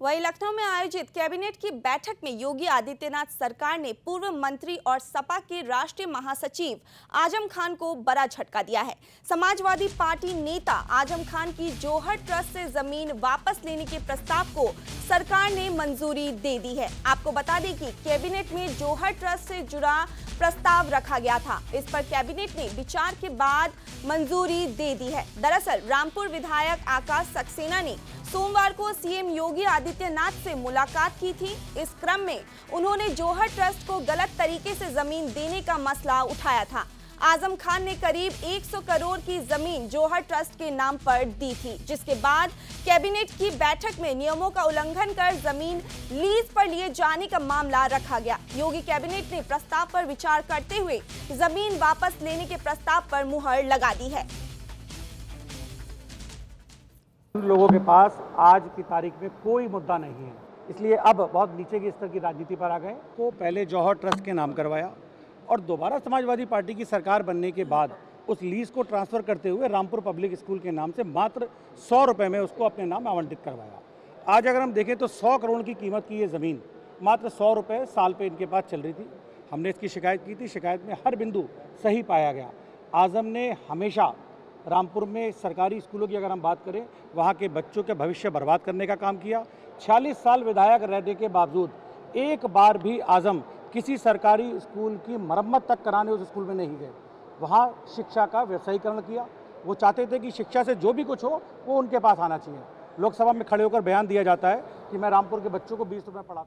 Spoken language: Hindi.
वहीं लखनऊ में आयोजित कैबिनेट की बैठक में योगी आदित्यनाथ सरकार ने पूर्व मंत्री और सपा के राष्ट्रीय महासचिव आज़म खान को बड़ा झटका दिया है। समाजवादी पार्टी नेता आज़म खान की जोहर ट्रस्ट से ज़मीन वापस लेने के प्रस्ताव को सरकार ने मंजूरी दे दी है। आपको बता दें कि कैबिनेट में जोहर ट्रस्ट से जुड़ा प्रस्ताव रखा गया था। इस पर कैबिनेट ने विचार के बाद मंजूरी दे दी है। दरअसल, रामपुर विधायक आकाश सक्सेना ने सोमवार को सीएम योगी आदित्यनाथ से मुलाकात की थी। इस क्रम में उन्होंने जोहर ट्रस्ट को गलत तरीके से ज़मीन देने का मसला उठाया था। आज़म खान ने करीब 100 करोड़ की ज़मीन जोहर ट्रस्ट के नाम पर दी थी जिसके बाद कैबिनेट की बैठक में नियमों का उल्लंघन कर ज़मीन लीज पर लिए जाने का मामला रखा गया। योगी कैबिनेट ने प्रस्ताव पर विचार करते हुए ज़मीन वापस लेने के प्रस्ताव पर मुहर लगा दी है। लोगों के पास आज की तारीख में कोई मुद्दा नहीं है। इसलिए अब बहुत नीचे के स्तर की राजनीति पर आ गए। को पहले जौहर ट्रस्ट के नाम करवाया। और दोबारा समाजवादी पार्टी की सरकार बनने के बाद उस लीज को ट्रांसफ़र करते हुए रामपुर पब्लिक स्कूल के नाम से मात्र सौ रुपये में उसको अपने नाम आवंटित करवाया। आज अगर हम देखें तो सौ करोड़ की कीमत की ये ज़मीन मात्र सौ रुपये साल पे इनके पास चल रही थी। हमने इसकी शिकायत की थी, शिकायत में हर बिंदु सही पाया गया। आज़म ने हमेशा रामपुर में सरकारी स्कूलों की अगर हम बात करें, वहाँ के बच्चों के भविष्य बर्बाद करने का काम किया। 46 साल विधायक रहने के बावजूद एक बार भी आज़म किसी सरकारी स्कूल की मरम्मत तक कराने उस स्कूल में नहीं गए। वहाँ शिक्षा का व्यवसायीकरण किया। वो चाहते थे कि शिक्षा से जो भी कुछ हो, वो उनके पास आना चाहिए। लोकसभा में खड़े होकर बयान दिया जाता है कि मैं रामपुर के बच्चों को बीस रुपये पढ़ा